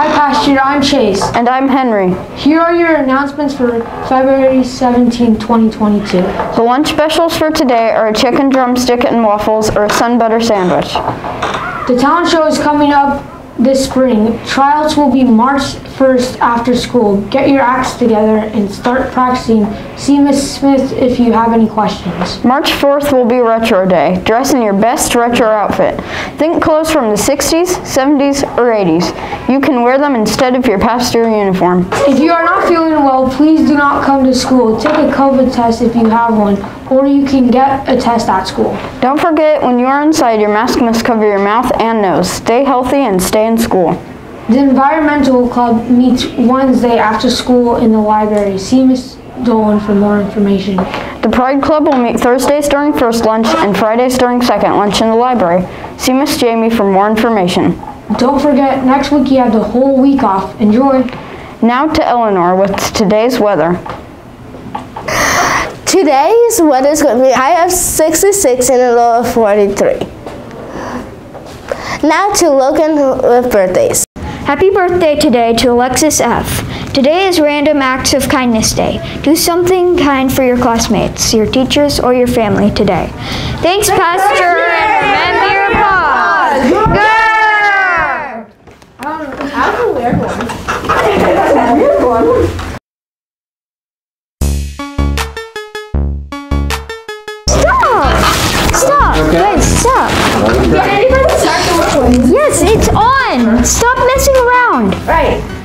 Hi, Pasteur. I'm Chase. And I'm Henry. Here are your announcements for February 17, 2022. The lunch specials for today are a chicken drumstick and waffles or a sun butter sandwich. The talent show is coming up this spring. Trials will be March 1st after school. Get your acts together and start practicing. See Miss Smith if you have any questions. March 4th will be Retro Day. Dress in your best retro outfit. Think clothes from the 60s, 70s, or 80s. You can wear them instead of your Pasteur uniform. If you are not feeling well, please do not come to school. Take a COVID test if you have one, or you can get a test at school. Don't forget, when you are inside, your mask must cover your mouth and nose. Stay healthy and stay in school. The Environmental Club meets Wednesday after school in the library. See Miss Dolan for more information. The Pride Club will meet Thursdays during first lunch and Fridays during second lunch in the library. See Miss Jamie for more information. Don't forget, next week you have the whole week off. Enjoy! Now to Eleanor with today's weather. Today's weather is going to be high of 66 and a low of 43. Now to Logan with birthdays. Happy birthday today to Alexis F. Today is Random Acts of Kindness Day. Do something kind for your classmates, your teachers, or your family today. Thanks, Pasteur, and remember your pause. Stop! Stop! Yes, it's on! Stop messing around! Right.